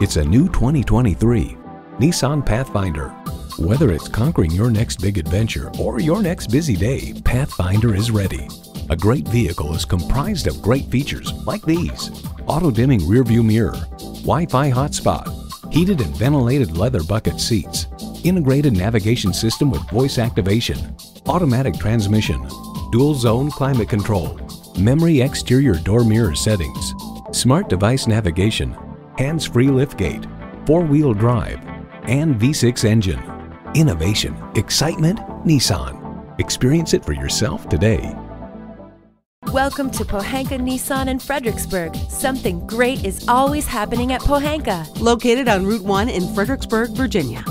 It's a new 2023 Nissan Pathfinder. Whether it's conquering your next big adventure or your next busy day, Pathfinder is ready. A great vehicle is comprised of great features like these. Auto-dimming rearview mirror, Wi-Fi hotspot, heated and ventilated leather bucket seats, integrated navigation system with voice activation, automatic transmission, dual zone climate control, memory exterior door mirror settings, smart device navigation, hands-free liftgate, four-wheel drive, and V6 engine. Innovation, excitement, Nissan. Experience it for yourself today. Welcome to Pohanka Nissan in Fredericksburg. Something great is always happening at Pohanka. Located on Route 1 in Fredericksburg, Virginia.